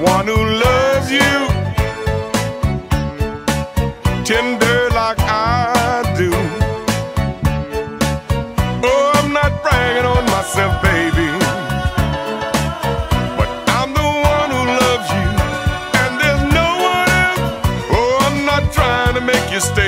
one who loves you tender like I do. Oh, I'm not bragging on myself, baby. But I'm the one who loves you, and there's no one else. Oh, I'm not trying to make you stay.